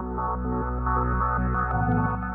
Thank you.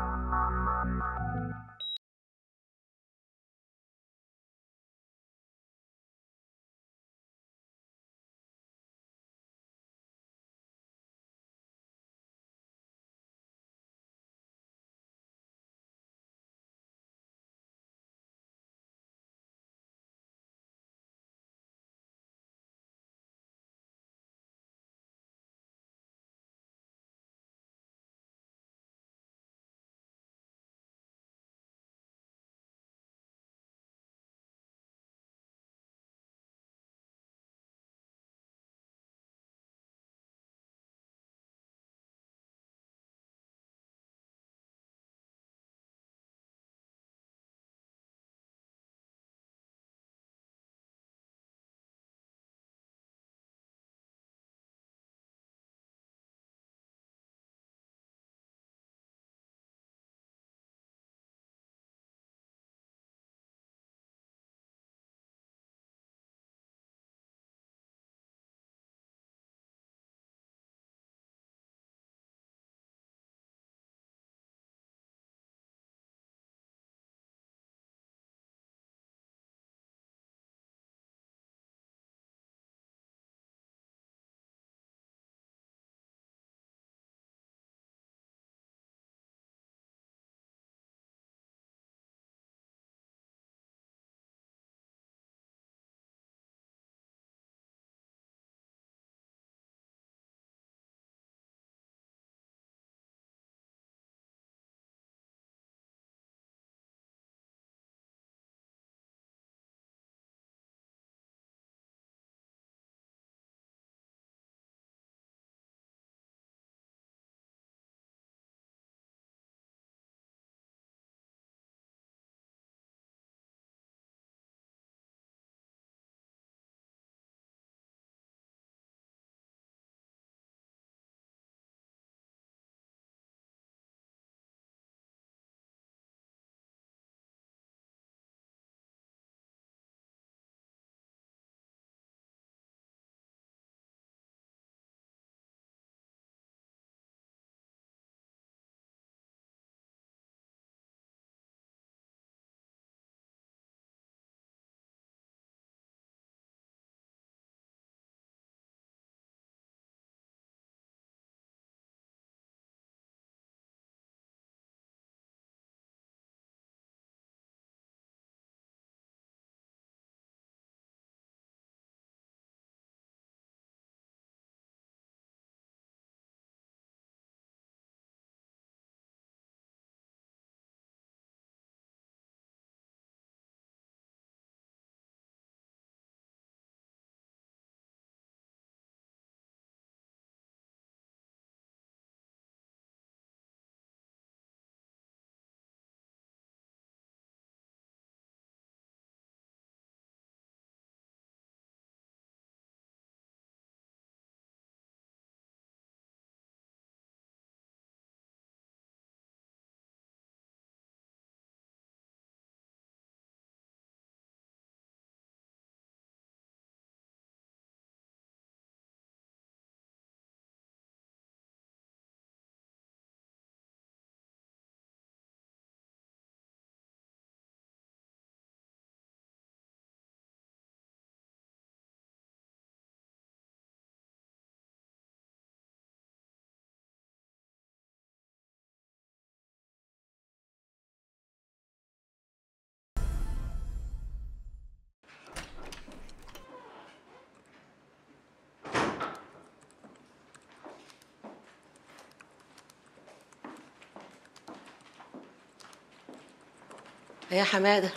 يا حمادة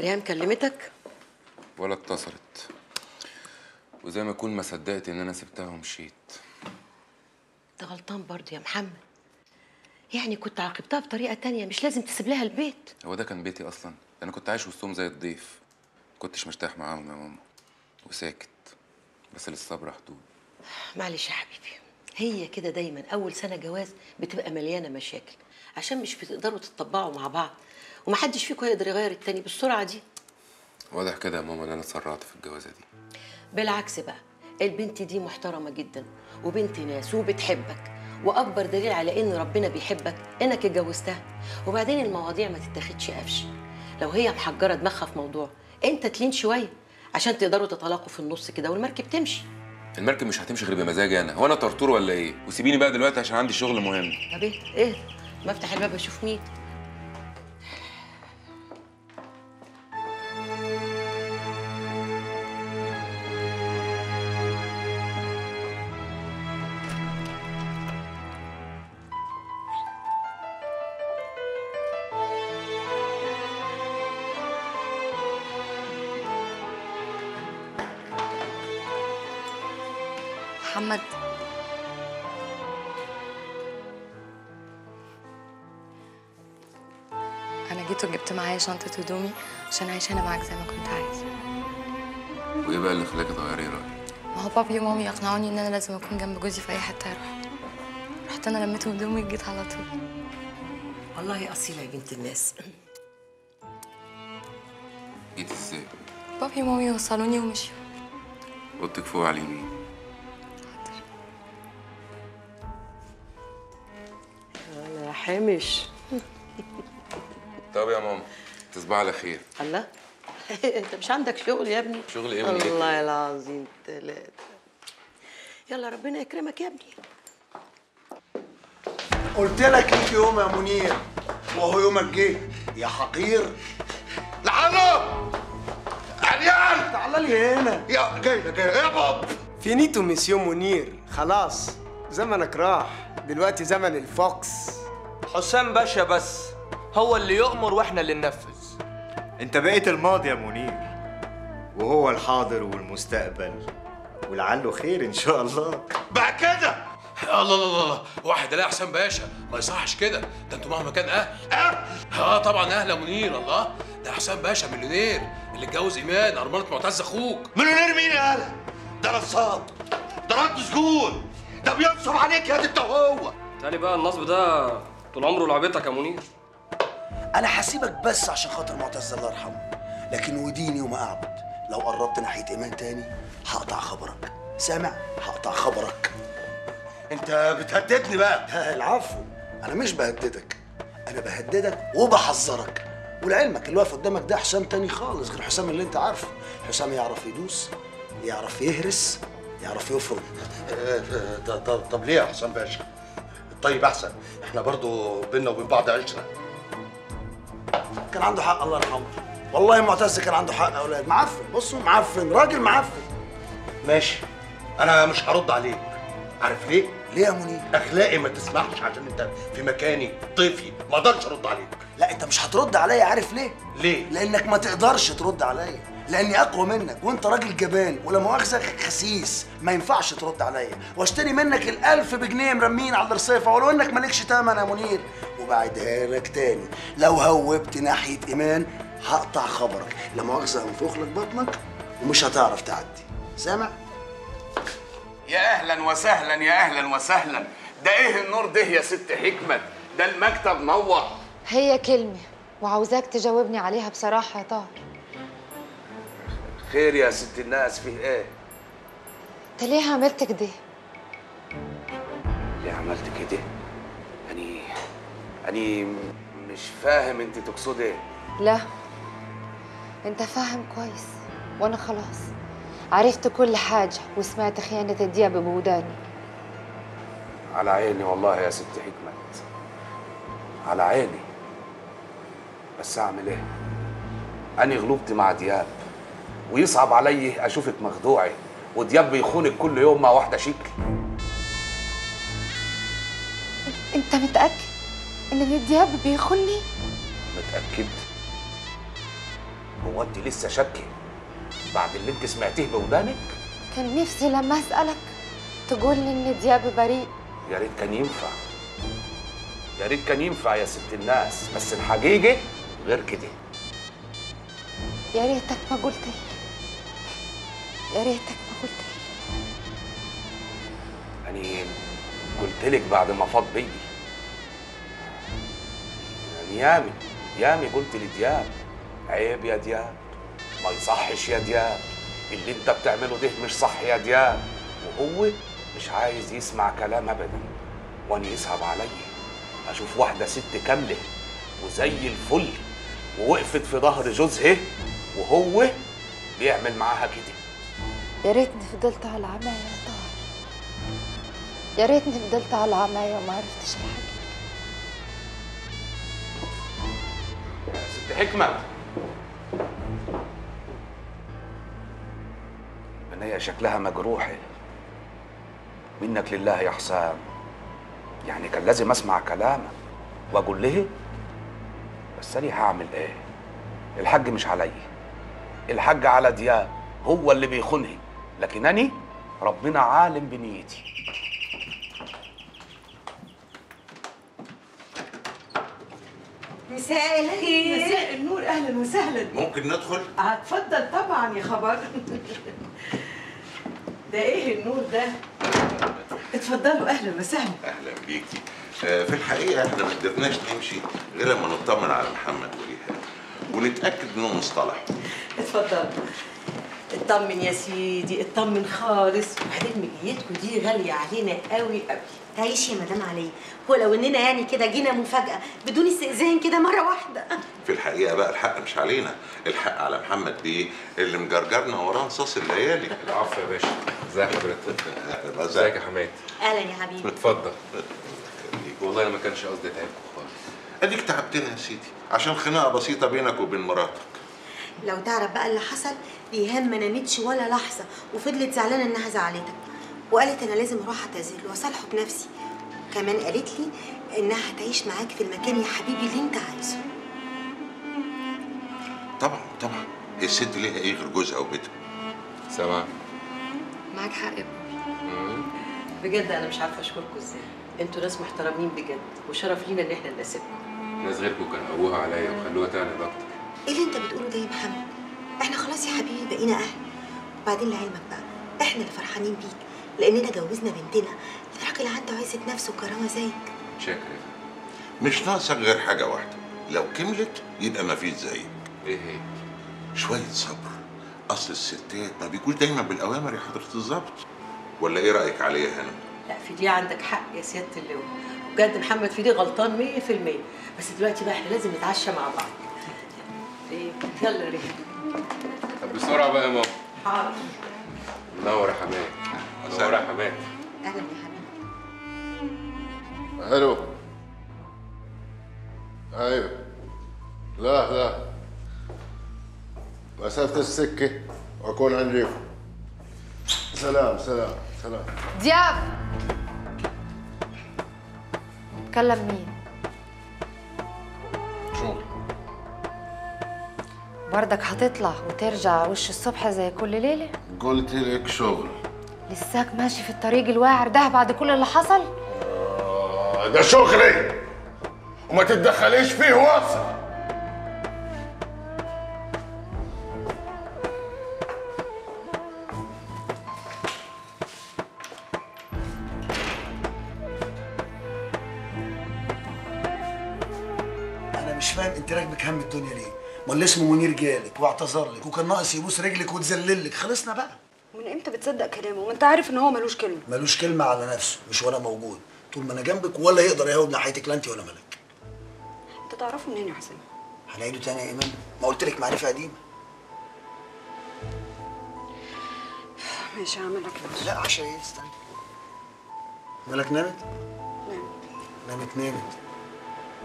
ريهام كلمتك؟ ولا اتصلت. وزي ما اكون ما صدقت إن أنا سبتها ومشيت. أنت غلطان برضه يا محمد. يعني كنت عاقبتها بطريقة تانية مش لازم تسيب لها البيت. هو ده كان بيتي أصلا؟ أنا كنت عايش وسطهم زي الضيف. كنتش مرتاح معاهم يا ماما. وساكت. بس للصبر حدود. معلش يا حبيبي. هي كده دايما أول سنة جواز بتبقى مليانة مشاكل. عشان مش بتقدروا تتطبعوا مع بعض. ومحدش فيكم هيقدر يغير التاني بالسرعة دي. واضح كده يا ماما إن أنا اتسرعت في الجوازة دي. بالعكس بقى البنت دي محترمة جدا وبنت ناس وبتحبك وأكبر دليل على إن ربنا بيحبك إنك اتجوزتها. وبعدين المواضيع ما تتاخدش قفش. لو هي محجرة دماغها في موضوع أنت تلين شوية عشان تقدروا تتلاقوا في النص كده والمركب تمشي. المركب مش هتمشي غير بمزاجي أنا. هو أنا طرطور ولا إيه؟ وسيبيني بقى دلوقتي عشان عندي شغل مهم. طب إيه؟ إيه؟ ما افتح الباب أشوف مين. معايا شنطة هدومي عشان اعيش هنا معاك زي ما كنت عايز وإيه بقى اللي خلاكي تغيري رأيك؟ ما هو بابي ومامي اقنعوني إن أنا لازم أكون جنب جوزي في أي حتة أروح. رحت أنا لميت هدومي وجيت على طول. والله أصيلة يا بنت الناس. جيتي إزاي؟ بابي ومامي وصلوني ومشيوا. أوضتك فوق على اليمين. أنا حامش. طب يا ماما. تصبح على خير. الله انت مش عندك شغل يا ابني؟ شغل إيه وليه الله كده؟ العظيم ثلاثة يلا ربنا يكرمك يا ابني. قلت لك ليك يوم يا منير وهو يومك جه. يا حقير. لعنه عريان! تعال لي هنا. يا جاي لك يا باب فينيتو مسيو منير. خلاص زمنك راح. دلوقتي زمن الفوكس. حسام باشا بس هو اللي يؤمر وإحنا اللي ننفذ. انت بقيت الماضي يا منير. وهو الحاضر والمستقبل. ولعله خير إن شاء الله. بقى كده؟ الله الله الله الله. واحد لا حسام باشا. ما يصحش كده. ده أنتوا مهما كان أهل. آه آه طبعا أهل يا منير الله. ده حسام باشا مليونير. اللي اتجوز إيمان أرملة معتز أخوك. مليونير مين يا هلا ده نصاب ده رد سجون. ده بينصب عليك يا دي انت وهو. تاني بقى النصب ده طول عمره لعبتك يا منير. أنا هسيبك بس عشان خاطر معتز الله يرحمه. لكن وديني وما أعبد. لو قربت ناحية إيمان تاني هقطع خبرك. سامع؟ هقطع خبرك. أنت بتهددني بقى. العفو. أنا مش بهددك. أنا بهددك وبحذرك. ولعلمك اللي واقف قدامك ده حسام تاني خالص غير حسام اللي أنت عارفه. حسام يعرف يدوس يعرف يهرس يعرف يفرض طب, طب, طب ليه يا حسام باشا؟ طيب أحسن. إحنا برضو بينا وبين بعض عشرة. كان عنده حق الله يرحمه. والله معتز كان عنده حق يا أولاد. معفن. بصوا معفن. راجل معفن. ماشي. أنا مش هرد عليك. عارف ليه؟ ليه يا منير؟ أخلاقي ما تسمحش عشان أنت في مكاني ضيفي ما أقدرش أرد عليك. لا أنت مش هترد عليا. عارف ليه؟ ليه؟ لأنك ما تقدرش ترد عليا. لاني اقوى منك وانت راجل جبان ولا مؤاخذه خسيس ما ينفعش ترد عليا. واشتري منك الألف بجنيه مرمين على الرصيفه ولو إنك مالكش تمن يا منير. وبعدها لك تاني. لو هوبت ناحية إيمان هقطع خبرك. لا مؤاخذة هنفخ لك بطنك ومش هتعرف تعدي. سامع؟ يا أهلا وسهلا يا أهلا وسهلا. ده إيه النور ده يا ست حكمت؟ ده المكتب نور. هي كلمة وعاوزاك تجاوبني عليها بصراحة يا طاهر. خير يا ست الناس فيه إيه؟ انت ليه عملت كده ليه عملت كده يعني يعني مش فاهم انت تقصدي إيه. لا انت فاهم كويس وأنا خلاص عرفت كل حاجة وسمعت خيانة الدياب بوداني على عيني والله يا ست حكمت على عيني. بس أعمل إيه؟ اني غلبت مع دياب. ويصعب علي أشوفك مخدوعه ودياب بيخونك كل يوم مع واحدة شكل أنت متأكد إن الدياب بيخوني؟ متأكد. هو أنت لسه شاكة بعد اللي أنت سمعتيه بودانك؟ كان نفسي لما أسألك تقول لي إن دياب بريء. يا ريت كان ينفع. يا ريت كان ينفع يا ست الناس بس الحقيقة غير كده. يا ريتك ما قلت يا ريتك ما قلت يعني قلت لك بعد ما فاض بيي يعني يامي يامي قلت لدياب عيب يا دياب ما يصحش يا دياب. اللي انت بتعمله ده مش صح يا دياب. وهو مش عايز يسمع كلام ابدا. وأنا يصعب عليا. أشوف واحدة ست كاملة وزي الفل ووقفت في ظهر جوزها وهو بيعمل معاها كده. يا ريتني فضلت على عماية يا طارق يا ريتني فضلت على عماية وما عرفتش الحاجة. ست حكمة. بنية شكلها مجروحة. منك لله يا حسام يعني كان لازم أسمع كلامك. وأقول له بس أنا هعمل إيه؟ الحج مش عليا الحج على دياب هو اللي بيخونها لكن اني ربنا عالم بنيتي. مساء الخير. مساء النور. أهلا وسهلا. ممكن ندخل؟ اتفضل طبعا يا خبر. ده إيه النور ده؟ اتفضلوا. أهلا وسهلا. أهلا بيكي. آه، في الحقيقة إحنا ما قدرناش نمشي غير لما نطمن على محمد وريهان ونتأكد انهم اصطلحوا اتفضل. اطمن يا سيدي اطمن خالص وبعدين مجيتكم دي غالية علينا قوي قوي. تعيش يا مدام علي. هو لو إننا يعني كده جينا مفاجأة بدون استئذان كده مرة واحدة. في الحقيقة بقى الحق مش علينا. الحق على محمد بيه اللي مجرجرنا وراه نصاص الليالي. العفو يا باشا. ازي حضرتك؟ ازيك؟ يا حماد أهلا يا حبيبي. اتفضل. والله أنا ما كانش قصدي أتعبكم خالص. أديك تعبتنا يا سيدي عشان خناقة بسيطة بينك وبين مراتك. لو تعرف بقى اللي حصل ريهام ما نامتش ولا لحظة وفضلت زعلانة إنها زعلتك. وقالت أنا لازم أروح أعتذر وأصالحه بنفسي. كمان قالت لي إنها هتعيش معاك في المكان يا حبيبي اللي أنت عايزه. طبعا طبعا. هي الست ليها إيه غير جوزها وبيتها سامع؟ معاك حق يا بابا. بجد أنا مش عارفة أشكركم إزاي. أنتوا ناس محترمين بجد وشرف لينا إن إحنا نناسبكم. ناس غيركم كان أبوها عليا وخلوها تعند أكتر. إيه اللي انت بتقوله ده يا محمد. إحنا خلاص يا حبيبي بقينا أهل. وبعدين لعلمك بقى إحنا اللي فرحانين بيك. لأننا جوزنا بنتنا. لراجل عنده عزه نفس وكرامة زيك. شاكر مش ناقصك غير حاجة واحدة. لو كملت يبقى ما فيش زيك. إيه هي شوية صبر. أصل الستات ما بيكونش دايما بالأوامر يا حضرة الظابط ولا إيه رأيك عليا يا هنا؟ لا في دي عندك حق يا سيادة اللواء بجد محمد في دي غلطان 100% بس دلوقتي بقى إحنا لازم نتعشى مع بعض. إيه يلا يا ريحان طب بسرعة بقى يا ماما. حاضر. منور يا حماد منور يا حماد أهلا يا حبيبي. حلو أيوه. لا لا. مسافة السكة وأكون عندكم سلام سلام سلام. دياب. كلم مين؟ بردك هتطلع وترجع وش الصبح زي كل ليلة؟ قلت لك شغل. لساك ماشي في الطريق الواعر ده بعد كل اللي حصل؟ آه، ده شغلي. وما تتدخليش فيه واصل. أنا مش فاهم أنت راكبك هم الدنيا ليه؟ ما اللي اسمه منير جالك واعتذر لك وكان ناقص يبوس رجلك وتذللك خلصنا بقى. من إمتى بتصدق كلامه؟ وأنت عارف إن هو ملوش كلمة. ملوش كلمة على نفسه مش وأنا موجود. طول ما أنا جنبك ولا يقدر يهود ناحيتك لا أنت ولا ملك. أنت تعرفه منين يا حسين؟ هنعيده تاني يا إيمان؟ ما قلت لك معرفة قديمة. ماشي هعمل لك لا عشان إيه؟ استنى. مالك نامت؟ نامت. نامت نامت.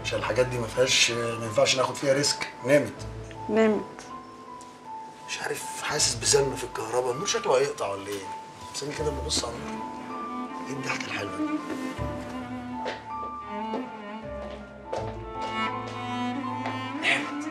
عشان الحاجات دي ما فيهاش ما ينفعش ناخد فيها ريسك. نامت. نامت. مش عارف حاسس بزلم في الكهرباء. النور شكله هيقطع ولا إيه؟ بس أنا كده ببص على النور. إيه الضحكة الحلوة دي؟ نامت.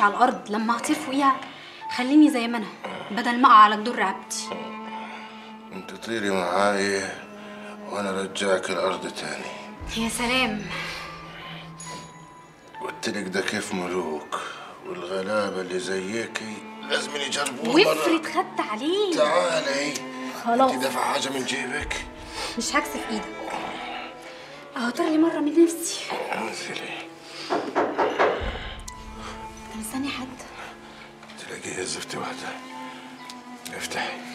امشي على الأرض لما هطير فوقيها خليني زي ما أنا بدل ما أقع على جدور رقبتي. أنت طيري معايا وأنا رجعك الأرض تاني. يا سلام. قلت لك ده كيف ملوك والغلابة اللي زيكي لازم يجربوه وافرض خدت عليه. تعالي. خلاص. أنت دافع حاجة من جيبك؟ مش هكسف إيدك. أهو طير لي مرة من نفسي. انزلي مستني حد. تلاقيه زفتي واحدة. افتحي.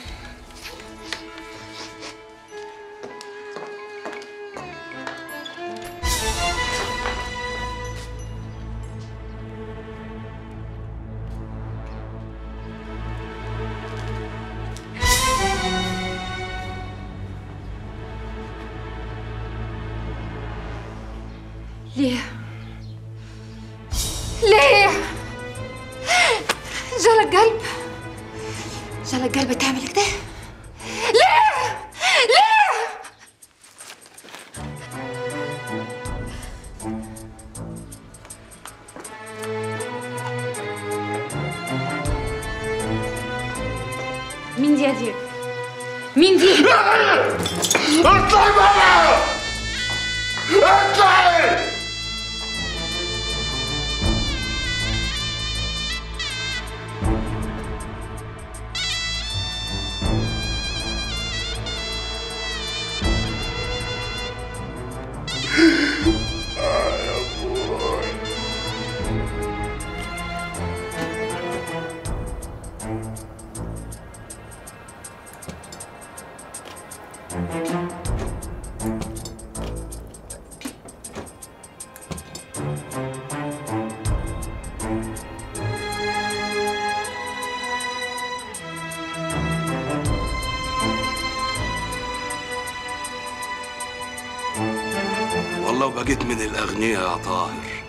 الأغنياء يا طاهر.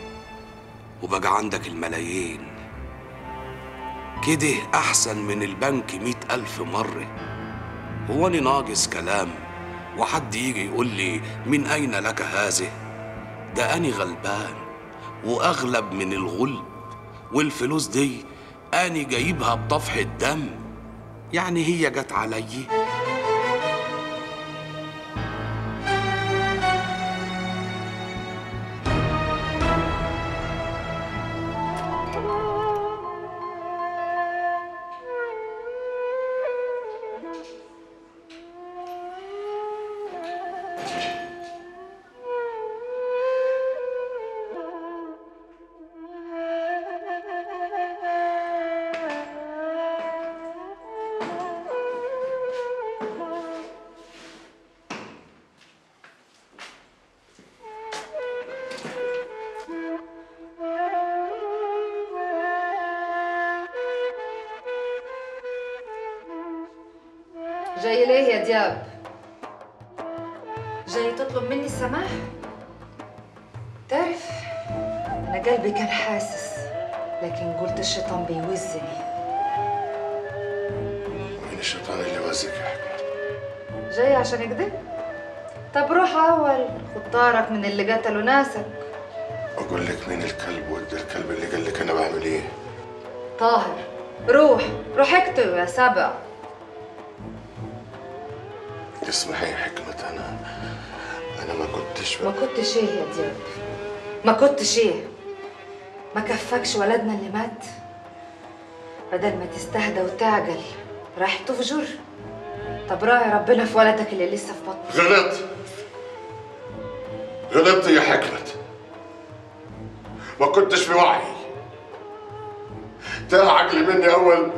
وبقى عندك الملايين. كده أحسن من البنك مئة ألف مرة. هو أنا ناقص كلام وحد يجي يقول لي من أين لك هذه؟ ده أني غلبان وأغلب من الغلب. والفلوس دي أني جايبها بطفح الدم. يعني هي جت عليا دياب؟ جاي تطلب مني السماح؟ تعرف أنا قلبي كان حاسس لكن قلت الشيطان بيوزني مين الشيطان اللي وزك يا حكمة جاي عشان كده؟ طب روح أول خد طارك من اللي قتلوا ناسك أقول لك مين الكلب ود الكلب اللي قال لك أنا بعمل إيه طاهر روح روح اكتب يا سبع تسمحي يا حكمة أنا أنا ما كنتش ما كنتش إيه يا دياب؟ ما كنتش إيه؟ ما كفكش ولدنا اللي مات؟ بدل ما تستهدى وتعجل راح تفجر؟ طب راعي ربنا في ولدك اللي لسه في بطنك غلط غلطت يا حكمة. ما كنتش في وعي تاه عقلي مني اول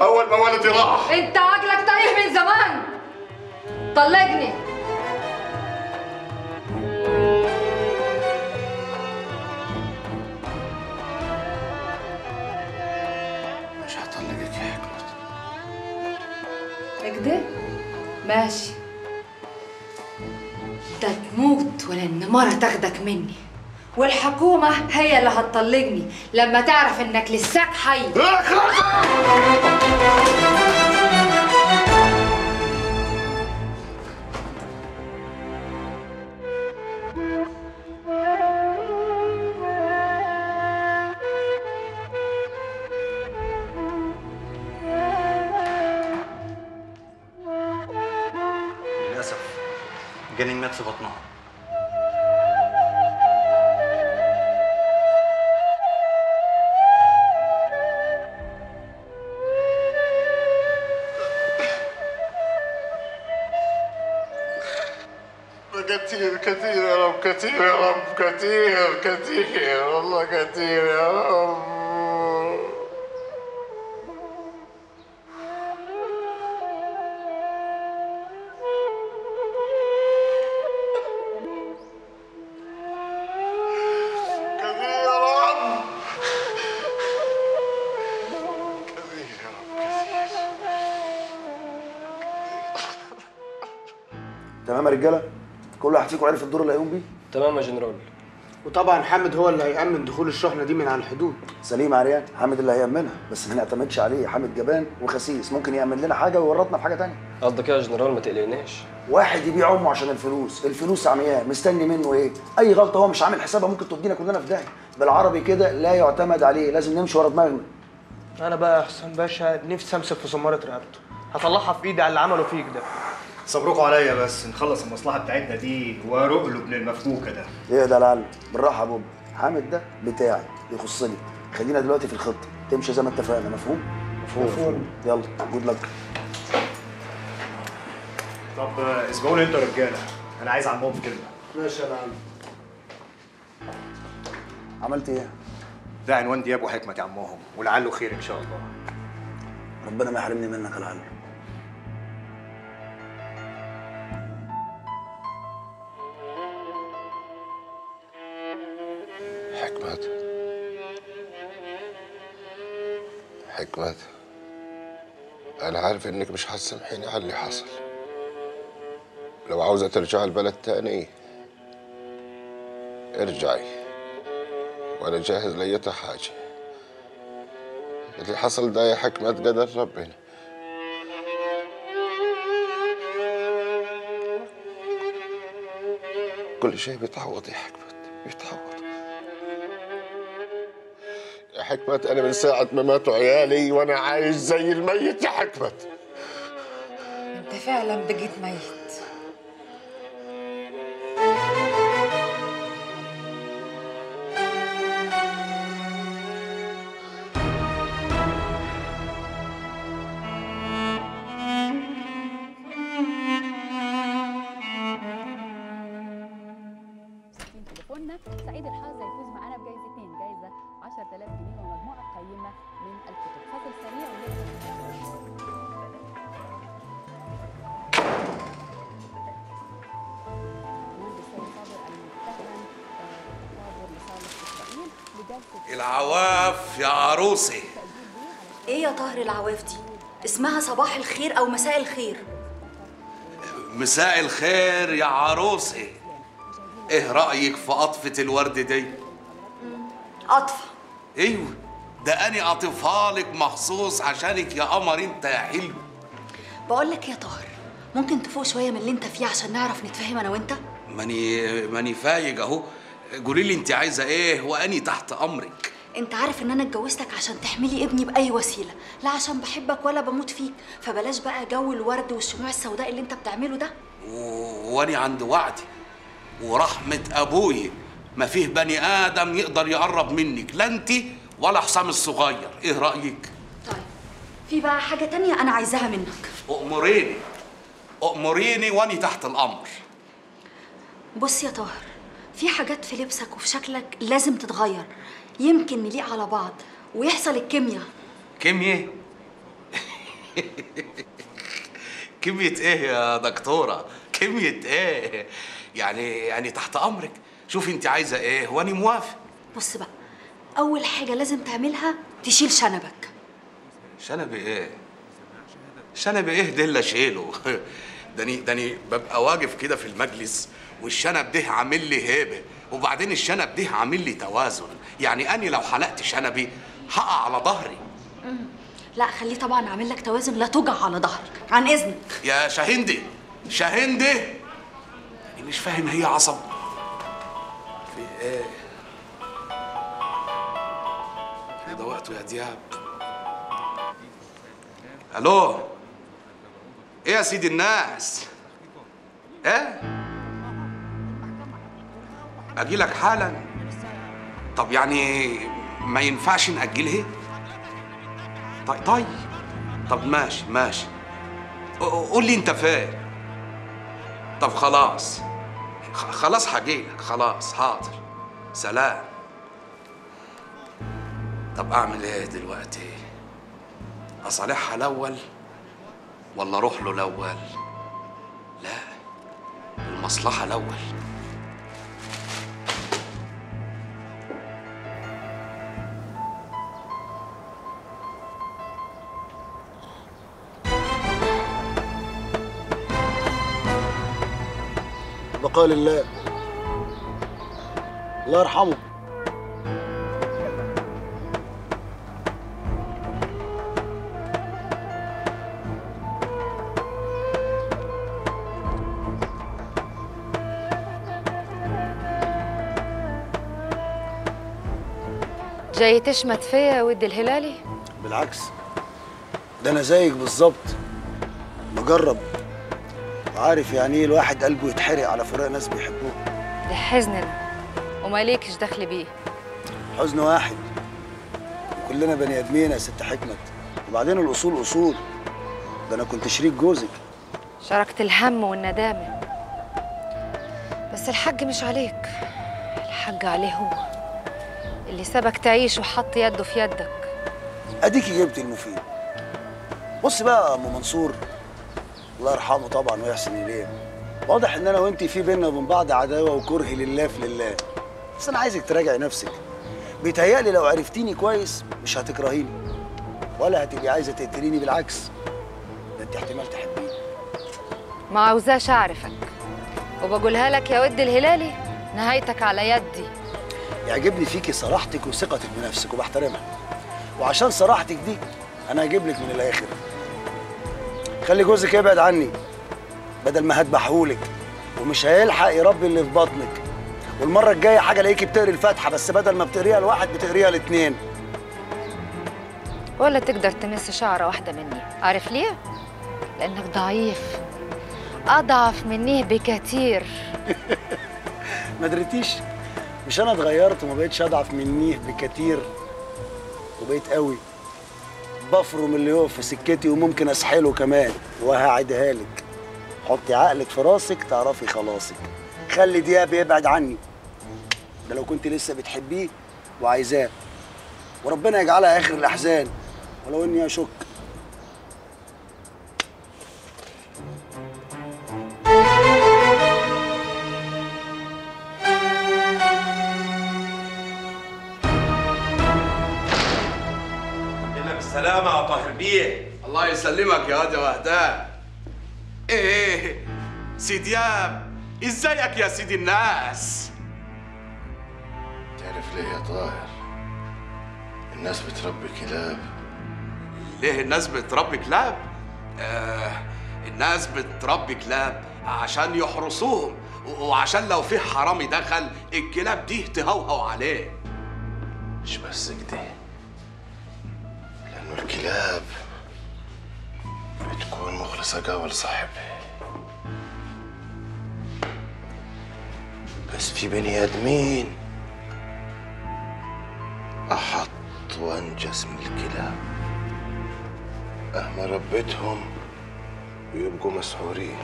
أول ما ولدي راح. أنت عقلك تايه من زمان. طلقني. مش هطلقك يا حكمة كده ماشي. ده تموت ولا النمارة تاخدك مني. والحكومة هي اللي هتطلقني لما تعرف إنك لساك حي. في بطنها. كتير كتير يا رب كتير يا رب كتير كتير والله كتير يا رب. فيكم عرف الدور اللي هيقوم بيه؟ تمام يا جنرال. وطبعا حامد هو اللي هيأمن دخول الشحنة دي من على الحدود. سليم يا عريان حامد اللي هيأمنها بس ما نعتمدش عليه. حامد جبان وخسيس. ممكن يأمن لنا حاجة ويورطنا في حاجة تانية. قصدك يا جنرال ما تقلقناش. واحد يبيع امه عشان الفلوس. الفلوس عمياء مستني منه إيه؟ أي غلطة هو مش عامل حسابها ممكن تودينا كلنا في داهية. بالعربي كده لا يعتمد عليه لازم نمشي ورا دماغنا. أنا بقى يا حسام باشا نفسي أمسك في سمارة رقبته. هطلعها في إيدي على اللي عمله فيك ده. صبركوا عليا بس نخلص المصلحة بتاعتنا دي ابن المفكوكة ده. إيه ده العلم بالراحة يا بوب حامد ده بتاعي يخصني. خلينا دلوقتي في الخطه تمشي زي ما اتفقنا مفهوم؟ مفهوم. يلا جود لك طب اسبقوني أنتوا يا رجالة. أنا عايز عمهم كلمه ماشي يا معلم. عملت إيه؟ ده عنوان دياب وحكمة يا عمهم ولعله خير إن شاء الله. ربنا ما يحرمني منك يا العلم. حكمت. حكمت. أنا عارف إنك مش هتسامحيني على اللي حصل. لو عاوزة ترجعي البلد تاني ارجعي. وأنا جاهز لأي حاجة. اللي حصل ده يا حكمة قدر ربنا. كل شيء بيتعوض يا حكمة بيتعوض. يا حكمة أنا من ساعة ما ماتوا عيالي وأنا عايش زي الميت يا حكمة. أنت فعلا بقيت ميت. صباح الخير أو مساء الخير. مساء الخير يا عروسي. إيه رأيك في قطفة الورد دي؟ قطفة. أيوه ده أنا قاطفها لك مخصوص عشانك يا قمر أنت يا حلو. بقول لك يا طاهر ممكن تفوق شوية من اللي أنت فيه عشان نعرف نتفاهم أنا وأنت؟ ماني ماني فايق أهو. قولي لي أنت عايزة إيه وأني تحت أمرك؟ انت عارف ان أنا اتجوزتك عشان تحملي ابني بأي وسيلة. لا عشان بحبك ولا بموت فيك. فبلاش بقى جو الورد والشموع السوداء اللي انت بتعمله ده. واني عند وعدي ورحمة أبوي. ما فيه بني آدم يقدر يقرب منك. لا انت ولا حسام الصغير. إيه رأيك؟ في بقى حاجة تانية أنا عايزاها منك. امريني امريني وأني تحت الأمر. بص يا طاهر في حاجات في لبسك وفي شكلك لازم تتغير. يمكن نليق على بعض ويحصل الكيمياء. كيمياء؟ كيمياء إيه يا دكتورة؟ كيمياء إيه؟ يعني يعني تحت أمرك. شوفي أنت عايزة إيه واني موافق. بص بقى أول حاجة لازم تعملها تشيل شنبك. شنبي إيه؟ شنبي إيه؟ ده اللي أشيله. داني داني ببقى واقف كده في المجلس والشنب ده عامل لي هيبة. وبعدين الشنب ده عامل لي توازن. يعني أني لو حلقت شنبي هقع على ظهري. لا خليه طبعا اعمل لك توازن لا توجع على ظهرك عن إذنك. يا شاهندي شاهندي أنا مش فاهم هي عصب. في إيه؟ ده وقته يا دياب. ألو؟ إيه يا سيدي الناس؟ إيه؟ أجي لك حالا. طب يعني ما ينفعش نأجلها؟ طيب طيب. طب ماشي ماشي. قول لي أنت فين؟ طب خلاص. خلاص هجيلك خلاص حاضر. سلام. طب أعمل إيه دلوقتي؟ أصالحها الأول ولا أروح له الأول؟ لا المصلحة الأول. بقال الله. الله يرحمه. جاي تشمت فيا يا ود الهلالي؟ بالعكس. ده أنا زيك بالظبط. مجرب. وعارف يعني إيه الواحد قلبه يتحرق على فراق ناس بيحبوه؟ ده حزننا ومالكش دخل بيه. حزن واحد. كلنا بني آدمين يا ست حكمت. وبعدين الأصول أصول. ده أنا كنت شريك جوزك. شاركت الهم والندامة. بس الحج مش عليك. الحج عليه هو. اللي سابك تعيش وحط يده في يدك. أديكي جبت المفيد. بص بقى يا أم منصور. الله يرحمه طبعا ويحسن إليه. واضح إن أنا وانت في بينا وبين بعض عداوة وكره لله في لله. بس أنا عايزك تراجعي نفسك. بيتهيألي لو عرفتيني كويس مش هتكرهيني ولا هتبقي عايزة تقتليني بالعكس. ده انت احتمال تحبيني ما عاوزاش أعرفك. وبقولها لك يا ود الهلالي نهايتك على يدي. يعجبني فيكي صراحتك وثقتك بنفسك وبحترمها وعشان صراحتك دي أنا هجيب لك من الآخر. خلي جوزك يبعد عني بدل ما هذبحهولك ومش هيلحق يربي اللي في بطنك. والمرة الجاية حاجة الاقيكي بتقري الفاتحة بس بدل ما بتقريها لواحد بتقريها لاتنين. ولا تقدر تمس شعرة واحدة مني. عارف ليه؟ لأنك ضعيف. أضعف مني بكثير. ما دريتيش؟ مش أنا اتغيرت وما بقتش أضعف منيه بكتير وبقيت قوي. بفرم اللي يقف في سكتي وممكن اسحله كمان وهعدها لك. حطي عقلك في راسك تعرفي خلاصك. خلي دياب يبعد عني. ده لو كنت لسه بتحبيه وعايزاه. وربنا يجعلها آخر الأحزان. ولو إني أشك. يسلمك يا واد يا وهدان إيه سي دياب إزيك يا سيدي الناس؟ تعرف ليه يا طاهر؟ الناس بتربي كلاب. ليه الناس بتربي كلاب؟ آه الناس بتربي كلاب عشان يحرسوهم وعشان لو في حرامي دخل الكلاب دي تهوهو عليه. مش بس كده لأنه الكلاب بتكون مخلصة قوي لصاحبها بس في بني آدمين. أحط وأنجس من الكلاب. مهما ربيتهم بيبقوا مسحورين.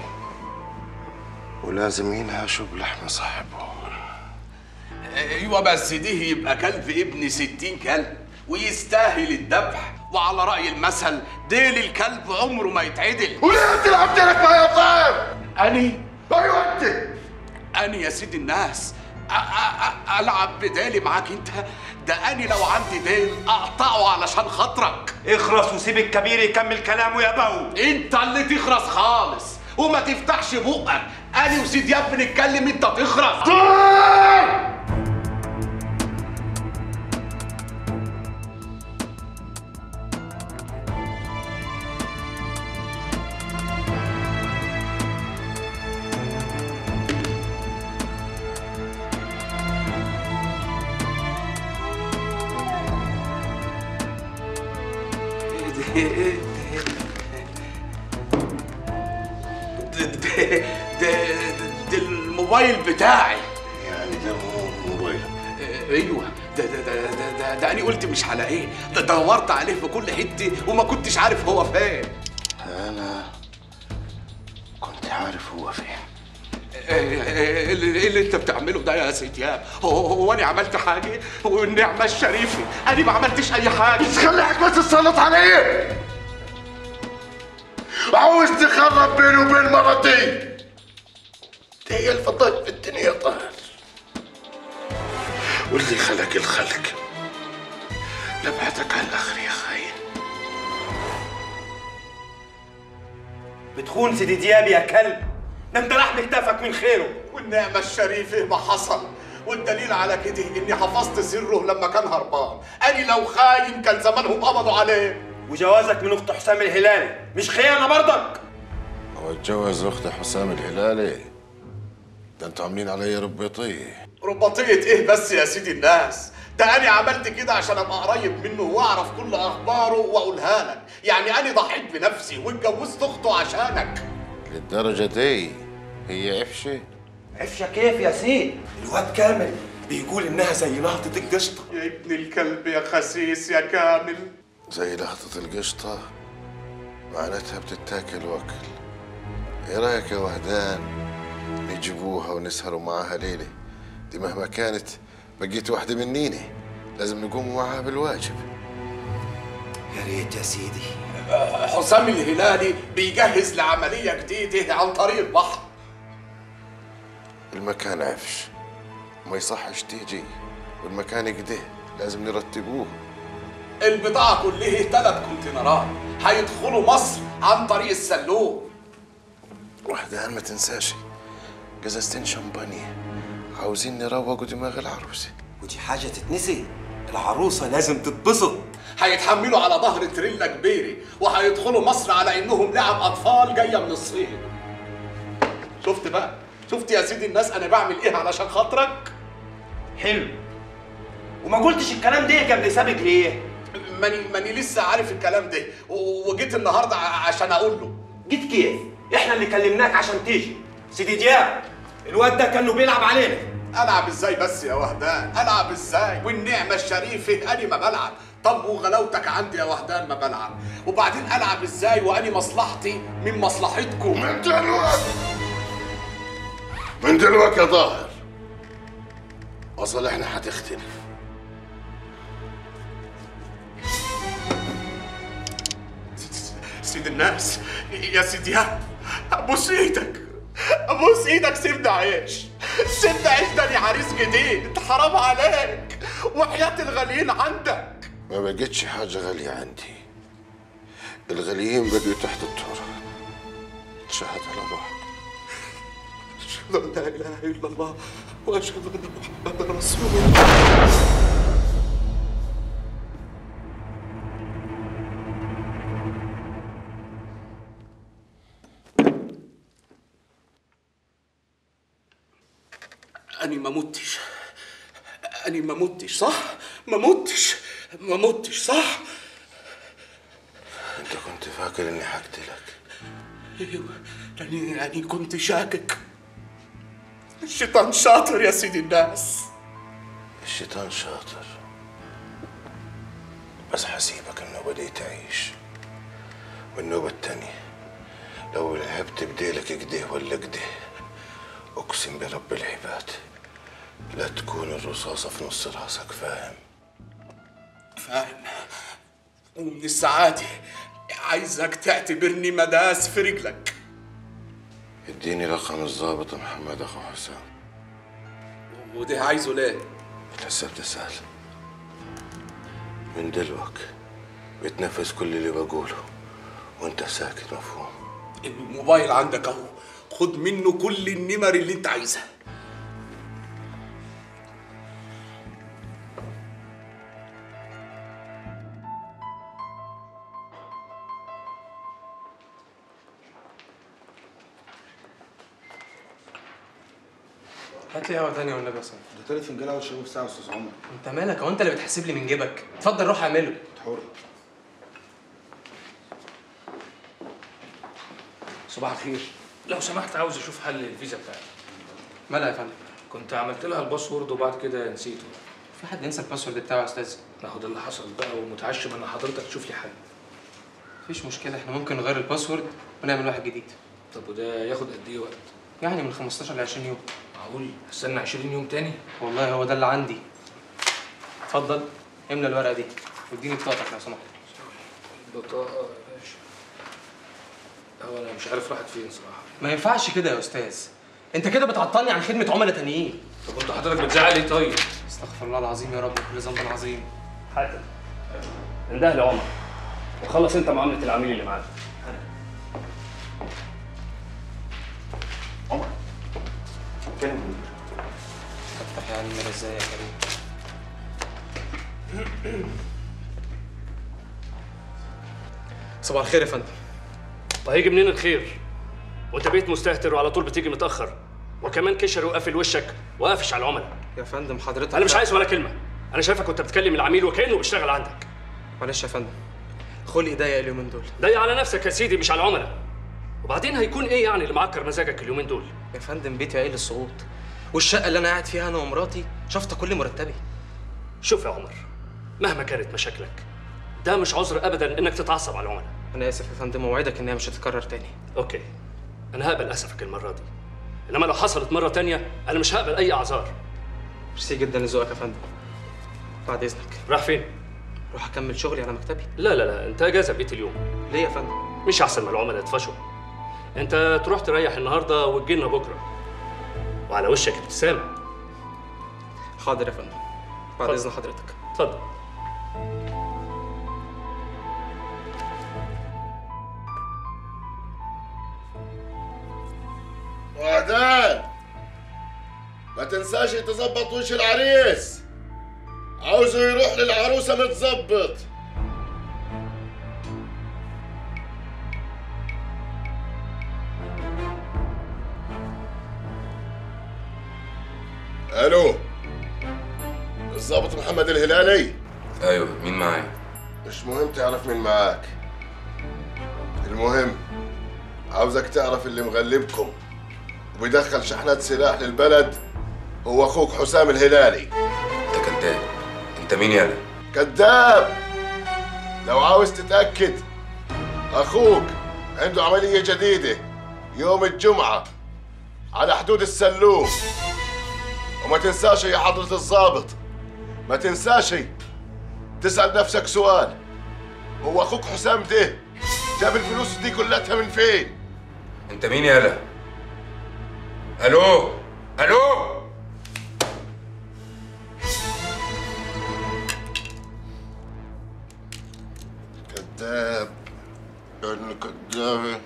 ولازم ينهشوا بلحم صاحبهم. أيوه بس دي يبقى كلب ابن ستين كلب ويستاهل الذبح. وعلى رأي المثل ديل الكلب عمره ما يتعدل. وليه انت لعبت لك معايا يا طاهر؟ أني؟ أيوه أنت. أني يا سيدي الناس ألعب بدالي معاك أنت؟ ده أني لو عندي ديل أقطعه علشان خاطرك. اخرس وسيب الكبير يكمل كلامه يا بو أنت اللي تخرس خالص وما تفتحش بقك. أني وسيدياب بنتكلم أنت تخرس. هلاقيه ده دورت عليه في كل حتة وما كنتش عارف هو فين. أنا كنت عارف هو فين. إيه إيه اللي, اللي أنت بتعمله ده يا سيدياب هو, هو أنا عملت حاجة؟ والنعمة الشريفة. أنا ما عملتش أي حاجة. بس خلي حكمة تتسلط عليه عاوز تخرب بيني وبين مرتي دي هي الفضائل في الدنيا يا طاهر واللي خلق الخلق لبعتك على الآخر يا خاين. بتخون سيدي دياب يا كلب؟ ده انت لحم كتافك من خيره. والنعمة الشريفة ما حصل. والدليل على كده إني حفظت سره لما كان هربان. اني لو خاين كان زمانهم قبضوا عليه. وجوازك من أخت حسام الهلالي. مش خيانة برضك؟ هو اتجوز أخت حسام الهلالي؟ ده أنتوا عاملين علي ربيطيه رباطية إيه بس يا سيدي الناس؟ ده أنا عملت كده عشان أبقى قريب منه وأعرف كل أخباره وأقولها لك. يعني أنا ضحيت بنفسي واتجوزت أخته عشانك. للدرجة دي؟ هي عفشه عفشه كيف يا سيد؟ الواد كامل بيقول إنها زي نهضه القشطة. يا ابن الكلب يا خسيس يا كامل. زي لحظة القشطة؟ معناتها بتتاكل وأكل. إيه رأيك يا وهدان؟ نجيبوها ونسهروا معاها ليلة. دي مهما كانت بقيت واحدة منينا لازم نقوم معاها بالواجب. يا ريت يا سيدي. حسام الهلالي بيجهز لعملية جديدة عن طريق البحر. المكان عفش. ما يصحش تيجي. والمكان كده لازم نرتبوه. البضاعة كلها ثلاث كونتينرات. هيدخلوا مصر عن طريق السلوم وحدان ما تنساش. جزازتين شمبانيا عاوزين نروقوا دماغ العروسة. ودي حاجة تتنسي. العروسة لازم تتبسط. هيتحملوا على ظهر تريلا كبيرة وهيدخلوا مصر على إنهم لعب أطفال جاية من الصين. شفت بقى؟ شفت يا سيدي الناس أنا بعمل إيه علشان خاطرك؟ حلو. وما قلتش الكلام ده قبل سابق ليه؟ ماني ماني لسه عارف الكلام ده وجيت النهارده ع- عشان أقول له. جيت كيف؟ إحنا اللي كلمناك عشان تيجي. سيدي دياب الواد ده كأنه بيلعب علينا. ألعب إزاي بس يا وهدان؟ ألعب إزاي؟ والنعمة الشريفة أني ما بلعب. طب وغلاوتك عندي يا وهدان ما بلعب. وبعدين ألعب إزاي؟ وأني مصلحتي من مصلحتكم. من دلوقتي من دلوقتي يا ظاهر مصالحنا هتختلف سيد الناس يا سيدي ابوس إيدك أبوس إيدك سيبني عيش. سيبني عيش ده لي عريس جديد. حرام عليك. وحياة الغاليين عندك. ما بقتش حاجة غالية عندي. الغاليين بقوا تحت التراب. تشهد على روحك أشهد أن لا إله إلا الله وأشهد أن محمدا رسول الله. متش صح؟ ما متش ما متش صح؟ أنت كنت فاكر إني هقتلك أيوه يعني يعني كنت شاكك. الشيطان شاطر يا سيدي الناس. الشيطان شاطر. بس حسيبك النوبة دي تعيش. والنوبة التانية لو لعبت بديلك كده ولا كده أقسم برب العباد. لا تكون الرصاصة في نص راسك فاهم؟ فاهم. ومن السعادة عايزك تعتبرني مداس في رجلك. اديني رقم الضابط محمد أخو حسام. وده عايزه ليه؟ الحساب ده سهل. من دلوقت بتنفذ كل اللي بقوله وانت ساكت مفهوم؟ الموبايل عندك أهو. خد منه كل النمر اللي انت عايزها. هات لي قهوة تانية والنبي يا صاحبي ده تالت فنجان أول شرب في ساعة يا أستاذ عمر. أنت مالك؟ هو أنت اللي بتحسب لي من جيبك؟ اتفضل روح اعمله. حر. صباح الخير. لو سمحت عاوز أشوف حل الفيزا بتاعتي مالها يا فندم؟ كنت عملت لها ال password وبعد كده نسيته. في حد ينسى ال password بتاعه يا أستاذ ما هو ده اللي حصل بقى ومتعشم إن حضرتك تشوف لي حل. مفيش مشكلة إحنا ممكن نغير ال password ونعمل واحد جديد. طب وده ياخد قد إيه وقت؟ يعني من 15 ل 20 يوم. معقول استنى 20 يوم تاني؟ والله هو ده اللي عندي. اتفضل املى الورقة دي. واديني بطاقتك لو سمحت. بطاقة يا باشا هو أنا مش عارف راحت فين صراحة. ما ينفعش كده يا أستاذ. أنت كده بتعطلني عن خدمة عملاء تانيين. طب انت حضرتك بتزعل إيه طيب؟ استغفر الله العظيم يا رب كل ذنب عظيم. حاتم انده لعمر وخلص أنت معاملة العميل اللي معاك. كلم فتح يا عم إزاي يا كريم. صباح الخير يا فندم. وهيجي منين الخير؟ وانت بقيت مستهتر وعلى طول بتيجي متأخر. وكمان كشري وقافل وشك وقافش على العملاء. يا فندم حضرتك أنا مش عايز ولا كلمة. أنا شايفك كنت بتكلم العميل وكأنه بيشتغل عندك. معلش يا فندم. خلقي ضيق اليومين دول. ضيق على نفسك يا سيدي مش على العملاء. وبعدين هيكون إيه يعني اللي معكر مزاجك اليومين دول؟ يا فندم بيتي عيل السقوط والشقة اللي أنا قاعد فيها أنا ومراتي شفت كل مرتبي. شوف يا عمر مهما كانت مشاكلك ده مش عذر ابدا إنك تتعصب على العملاء. أنا آسف يا فندم اوعدك ان هي مش هتتكرر تاني. أوكي أنا هقبل أسفك المرة دي. إنما لو حصلت مرة تانية أنا مش هقبل أي أعذار. ميرسي جدا لذوقك يا فندم. بعد إذنك. راح فين؟ روح أكمل شغلي على مكتبي. لا لا لا أنت إجازة بقيت اليوم. ليه يا فندم؟ مش أحسن ما العملاء يطفشوا انت تروح تريح النهارده وتجينا بكره. وعلى وشك ابتسامة. حاضر يا فندم. بعد. إذن حضرتك. اتفضل. وعدان ما تنساش تظبط وش العريس. عاوزه يروح للعروسة متظبط. ألو. الضابط محمد الهلالي. أيوه مين معايا؟ مش مهم تعرف مين معاك. المهم عاوزك تعرف اللي مغلبكم وبيدخل شحنات سلاح للبلد هو أخوك حسام الهلالي. أنت كذاب. أنت مين يالا كذاب. لو عاوز تتأكد أخوك عنده عملية جديدة يوم الجمعة على حدود السلوم. وما تنساش يا حضرة الضابط. ما تنساش تسأل نفسك سؤال. هو أخوك حسام ده جاب الفلوس دي كلها من فين؟ أنت مين يالا ألو؟ ألو؟ كذاب. يعني كذاب.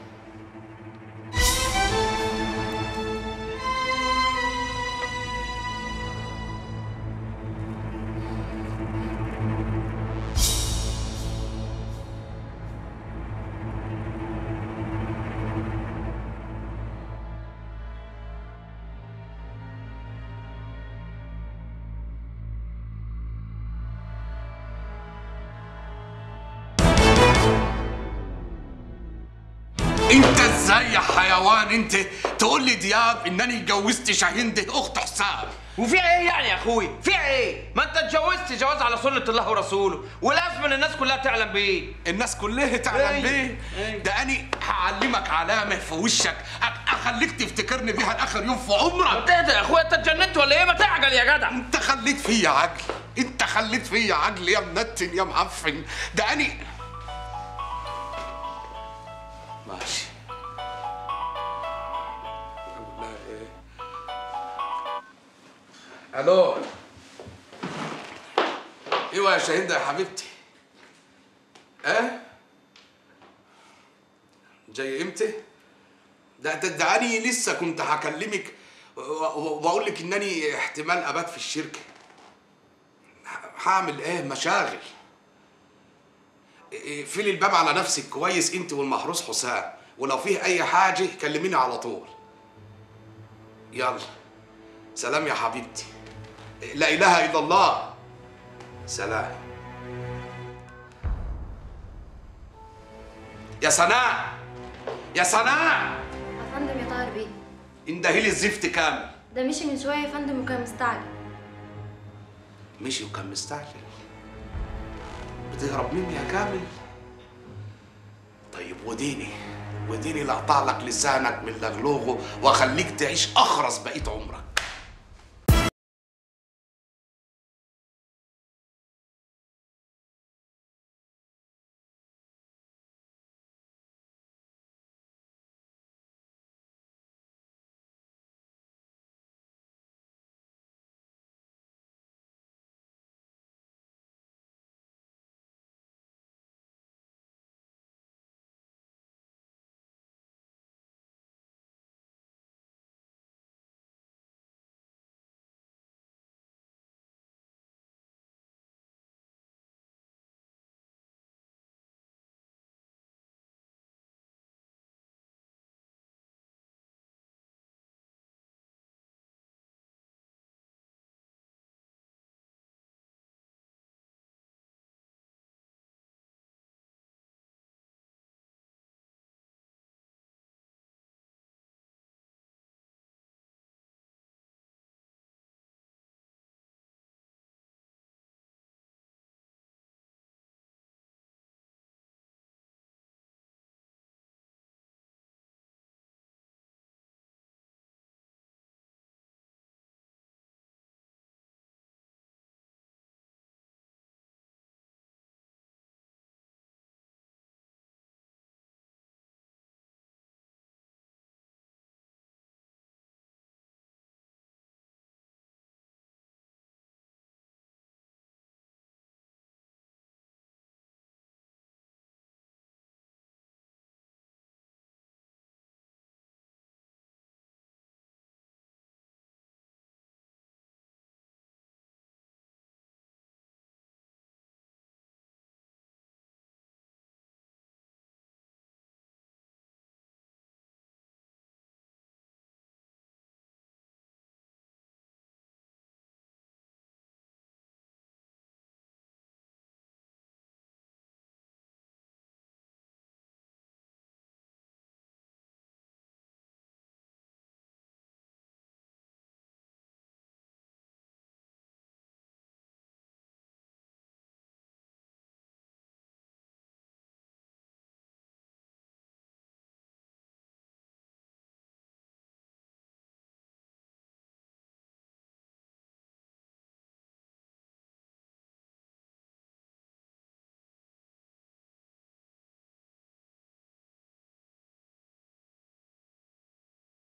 حيوان انت تقول لي دياب انني اتجوزت شاهين دي اخت حسام وفي إيه يعني يا أخوي؟ في إيه؟ ما انت اتجوزت جواز على سنة الله ورسوله، ولازم إن الناس كلها تعلم بيه. الناس كلها تعلم بيه ده اني هعلمك علامة في وشك أخليك تفتكرني بيها لآخر يوم في عمرك ما تهدى يا اخويا انت اتجننت ولا إيه؟ ما تعجل يا جدع. انت خليت فيا عجل انت خليت فيا عجل يا منتن يا معفن ده اني ألو. أيوه يا شاهين ده يا حبيبتي. آه؟ جاي إمتى؟ ده ده ده اني لسه كنت هكلمك واقول لك انني احتمال ابات في الشركة. هعمل إيه؟ مشاغل. اقفلي الباب على نفسك. كويس انت والمحروس حسام. ولو فيه اي حاجة كلميني على طول. يلا. سلام يا حبيبتي. لا إله إلا الله. سلام. يا سناء. يا سناء. يا فندم يا طاهر بيه. اندهي لي الزفت كامل. ده مشي من شوية يا فندم وكان مستعجل. مشي وكان مستعجل. بتهرب مني يا كامل. طيب وديني. وديني لأقطع لك لسانك من لغلوغه وأخليك تعيش أخرس بقيت عمرك.